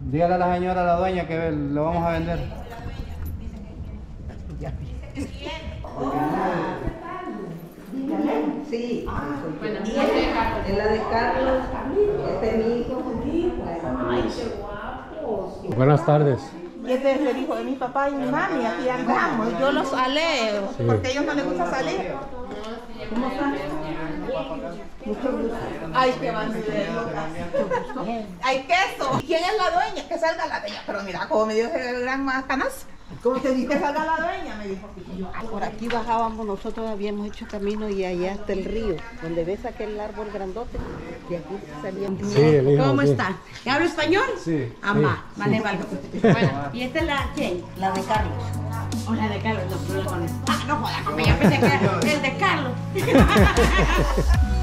Dígale a la señora, a la dueña, que lo vamos a vender. Sí. Bueno, y es la de Carlos, este es mi hijo. Ay, qué guapos. Buenas tardes. Y este es el hijo de mi papá y mi mami, aquí andamos. Yo los aleo, porque a ellos no les gusta salir. ¿Cómo están? Ay, qué bandidero. Hay queso. ¿Quién es la dueña? Que salga la dueña. Pero mira cómo me dio ese gran macanazo. ¿Cómo te dice que salga la dueña? Me dijo. Por aquí bajábamos, nosotros habíamos hecho camino y allá hasta el río, donde ves aquel árbol grandote, de aquí salían. Sí, el ¿Cómo sí. está? ¿Y habla español? Sí. Amá, vale, vale. Bueno, ¿y esta es la quién? La de Carlos. O la de Carlos, no, no la conozco. Ah, no joda, como yo pensé que era el de Carlos.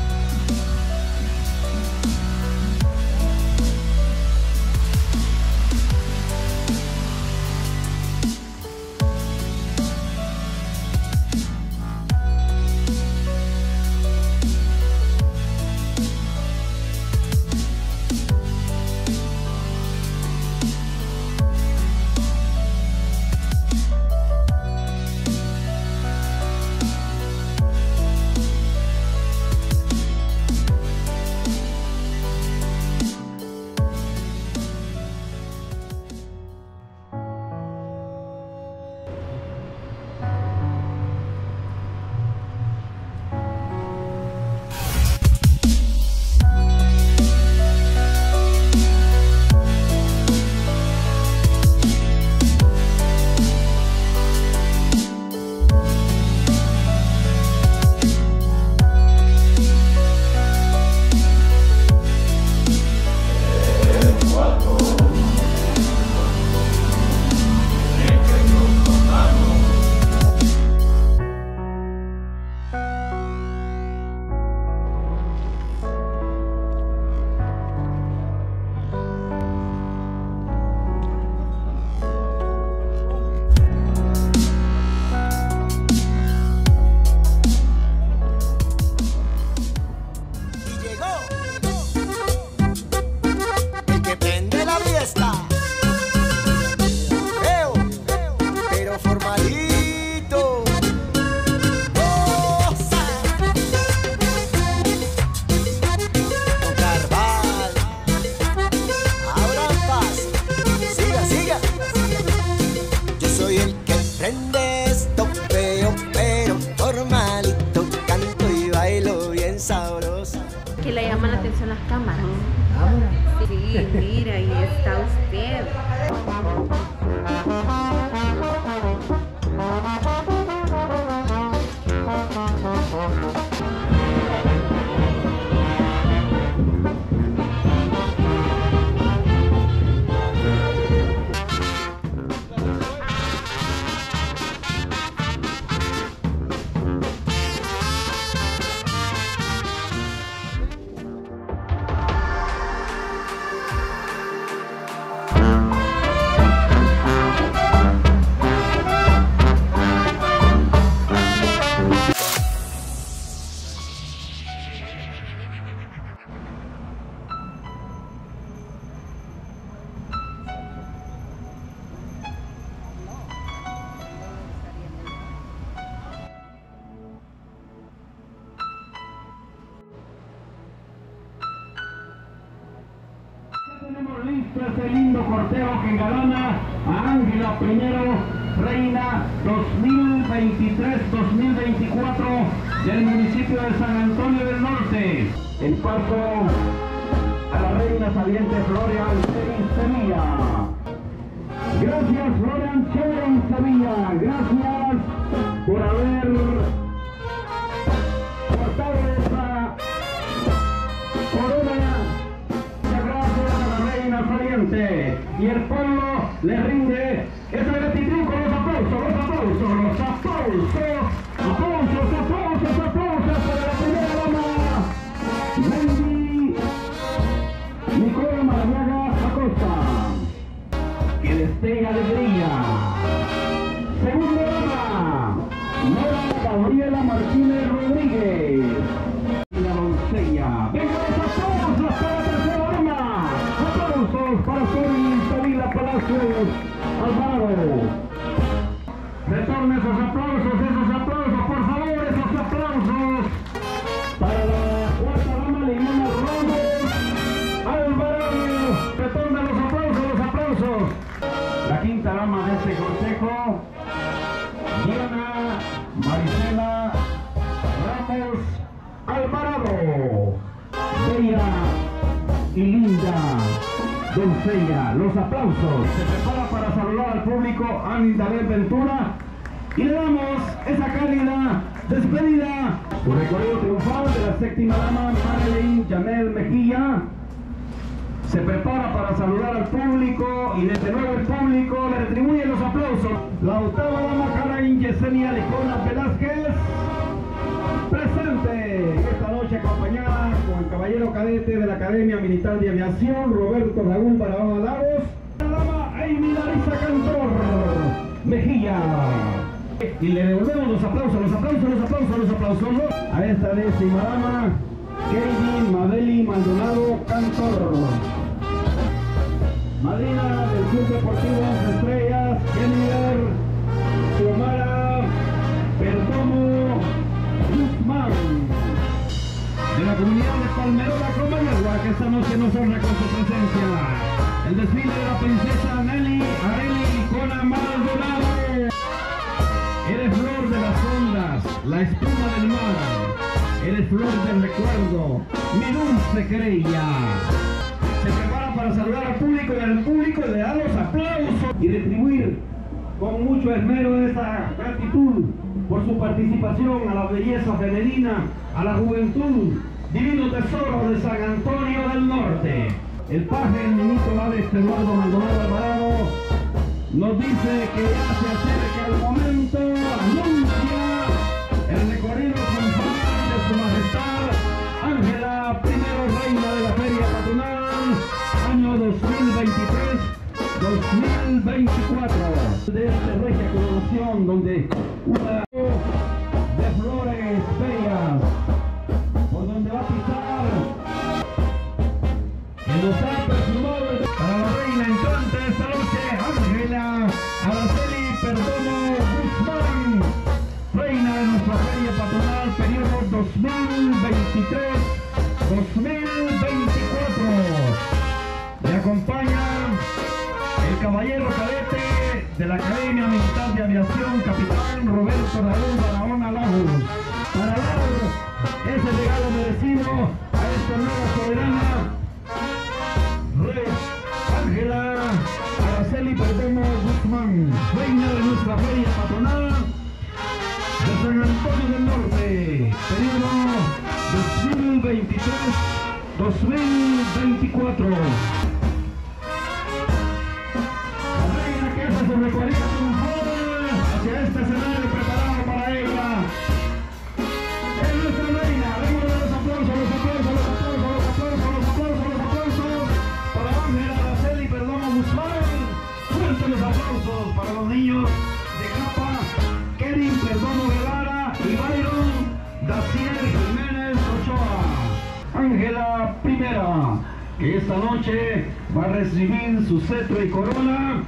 Paso a la reina saliente Florian Cherin Sevilla. Gracias Florian Cherin Sevilla, gracias por haber cortado esa corona Muchas gracias a la reina saliente. Y el pueblo le rinde ese gratitud los aplausos, los aplausos, los aplausos, alegría. Consejo, Diana Marisela Ramos Alvarado. Bella y linda doncella. Los aplausos. Se prepara para saludar al público David Ventura. Y le damos esa cálida despedida. Su recorrido triunfal de la séptima dama Marilyn Janel Mejía. Se prepara para saludar al público y desde luego el público le retribuye los aplausos. La octava dama Karen Yesenia Licona Velázquez presente esta noche acompañada con el caballero cadete de la Academia Militar de Aviación, Roberto Raúl Barahona Lagos, la dama Amy Larisa Cantor Mejía. Y le devolvemos los aplausos, los aplausos, los aplausos, los aplausos a esta décima dama, Katie Madeli Maldonado Cantor. Madrina del Club Deportivo Estrellas, Jennifer Xiomara Perdomo Guzmán. De la comunidad de Palmerola Comayagua, que esta noche nos honra con su presencia. El desfile de la princesa Nelly Areli Icona Maldonado. Eres flor de las ondas, la espuma del mar. Eres flor del recuerdo, mi dulce querella para saludar al público y al público le da los aplausos y retribuir con mucho esmero esa gratitud por su participación a la belleza femenina, a la juventud, divino tesoro de San Antonio del Norte. El paje, el ministro Alex Eduardo Maldonado Alvarado, nos dice que ya se acerca el momento, 2023-2024. De esta regia coronación donde una de flores bellas, por donde va a pisar en Norte, periodo 2023-2024. Ángela Primera, que esta noche va a recibir su cetro y corona,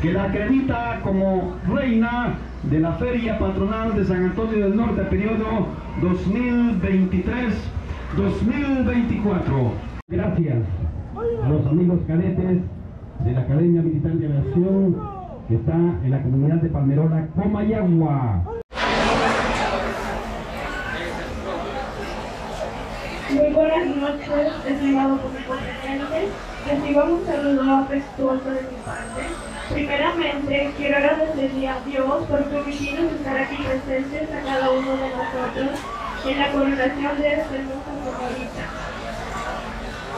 que la acredita como reina de la Feria Patronal de San Antonio del Norte, periodo 2023-2024. Gracias a los amigos cadetes de la Academia Militar de Aviación que está en la comunidad de Palmerola, Comayagua. Muy buenas noches, estimados público presente. Reciban un saludo afectuoso de mi parte. Primeramente, quiero agradecerle a Dios por permitirnos estar aquí presentes a cada uno de nosotros en la coronación de este hermoso favorita.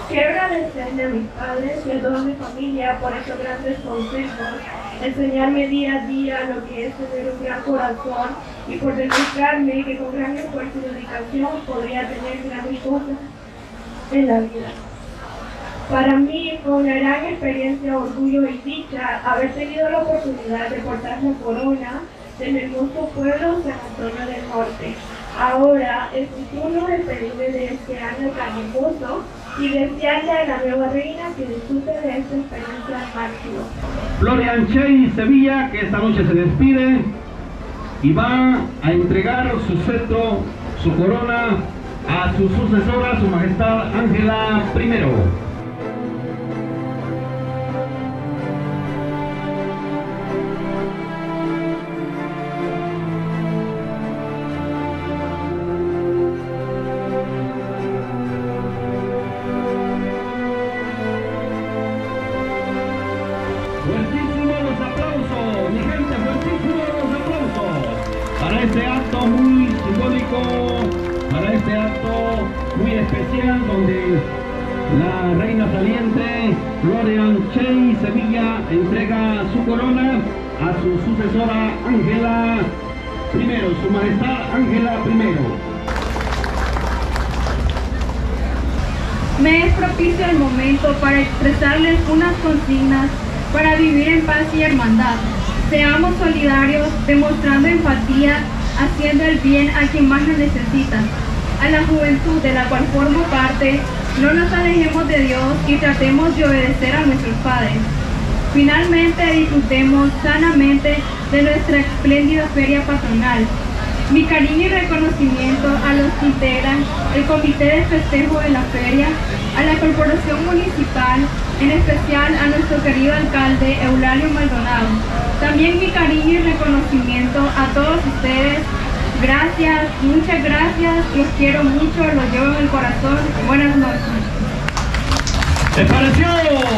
Quiero agradecerle a mis padres y a toda mi familia por estos grandes consejos, enseñarme día a día lo que es tener un gran corazón y por demostrarme que con gran esfuerzo y dedicación podría tener grandes cosas en la vida. Para mí fue una gran experiencia, orgullo y dicha haber tenido la oportunidad de portar la corona del hermoso pueblo San Antonio del Norte. Ahora es mi turno de pedirle de este año tan hermoso y desearle a la nueva reina que disfrute de esta experiencia al máximo. Florian Chey Sevilla, que esta noche se despide. y va a entregar su cetro, su corona a su sucesora, su majestad Ángela I. su Ángela I. Me es propicio el momento para expresarles unas consignas para vivir en paz y hermandad. Seamos solidarios, demostrando empatía, haciendo el bien a quien más lo necesita. A la juventud de la cual formo parte, no nos alejemos de Dios y tratemos de obedecer a nuestros padres. Finalmente disfrutemos sanamente de nuestra espléndida feria patronal. Mi cariño y reconocimiento a los que integran el comité de festejo de la feria, a la corporación municipal, en especial a nuestro querido alcalde Eulalio Maldonado. También mi cariño y reconocimiento a todos ustedes. Gracias, muchas gracias, los quiero mucho, los llevo en el corazón. Buenas noches. ¿Les pareció?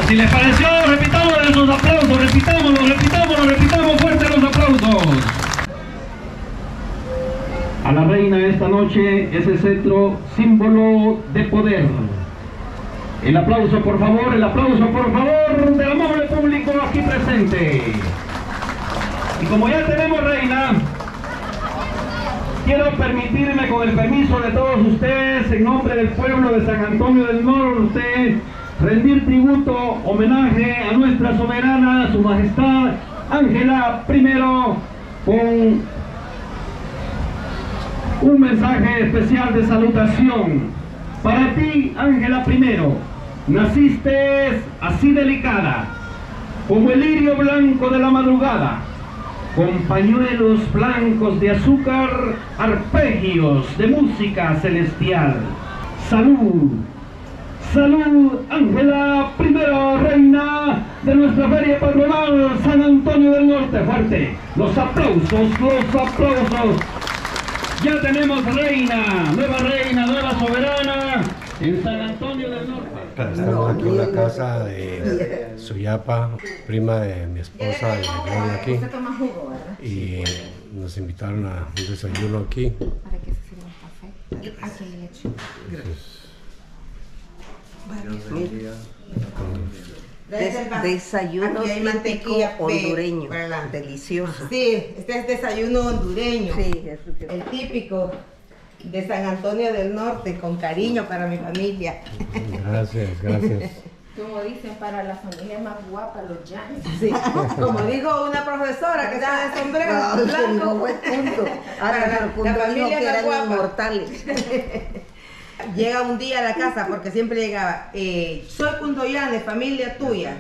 Si les pareció, repitamos esos aplausos, repitámoslo, repitámoslo, repitamos fuerte los aplausos. A la reina esta noche ese cetro símbolo de poder. El aplauso, por favor, el aplauso, por favor, del amable público aquí presente. Y como ya tenemos reina, quiero permitirme, con el permiso de todos ustedes, en nombre del pueblo de San Antonio del Norte, rendir tributo, homenaje a nuestra soberana, su majestad Ángela I, con un mensaje especial de salutación. Para ti, Ángela I, naciste así delicada, como el lirio blanco de la madrugada, con pañuelos blancos de azúcar, arpegios de música celestial. Salud, salud, Ángela I, reina de nuestra feria patronal San Antonio del Norte. Fuerte, los aplausos, los aplausos. Ya tenemos reina, nueva reina, nueva soberana en San Antonio del Norte. Estamos aquí en la casa de Suyapa, prima de mi esposa de Gloria aquí. Y nos invitaron a un desayuno aquí. Para que se sirva un café. Aquí hay leche. Des- Desayuno hay típico hondureño, la- delicioso. Sí, este es desayuno hondureño. Sí, eso que- El típico de San Antonio del Norte, con cariño para mi familia. Gracias, gracias. Como dicen, para la familia más guapa, los llanes. Sí, como dijo una profesora que está de sombrero Ah, no, blanco. buen punto. Para Ahora, la- pero la punto dijo familia que más eran guapa. inmortales. Llega un día a la casa, porque siempre llegaba, eh, soy Cundoyane, familia tuya.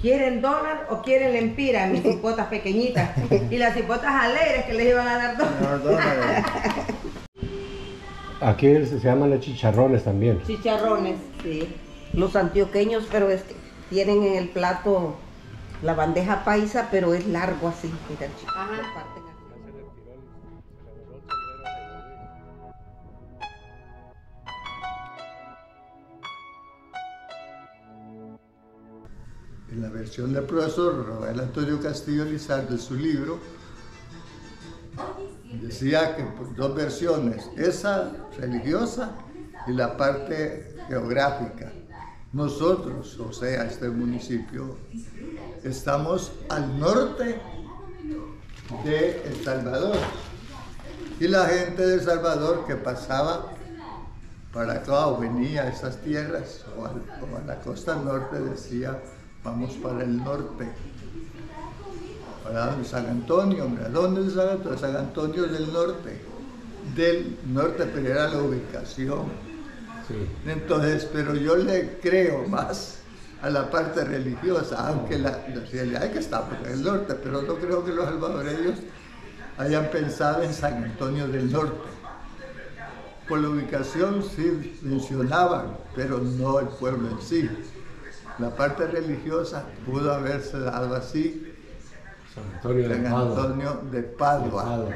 ¿Quieren dólar o quieren lempira? Mis cipotas pequeñitas. Y las cipotas alegres que les iban a dar dólar. Aquí se llaman los chicharrones también. Chicharrones. Sí. Los antioqueños, pero es que tienen en el plato la bandeja paisa, pero es largo así. Mira, el En la versión del profesor Rafael Antonio Castillo Lizardo, en su libro, decía que pues, dos versiones, esa religiosa y la parte geográfica. Nosotros, o sea, este municipio, estamos al norte de El Salvador. Y la gente de El Salvador que pasaba para acá o venía a esas tierras o, a la costa norte decía, vamos para el norte. ¿Para? San Antonio, hombre. ¿A dónde es San Antonio? San Antonio del norte. Del norte, pero era la ubicación. Entonces, pero yo le creo más a la parte religiosa, aunque la, la realidad es que estamos en el norte, pero no creo que los salvadoreños hayan pensado en San Antonio del Norte. Por la ubicación sí mencionaban, pero no el pueblo en sí. La parte religiosa pudo haberse dado así San Antonio de San Padua. Antonio de Padua. De Padua.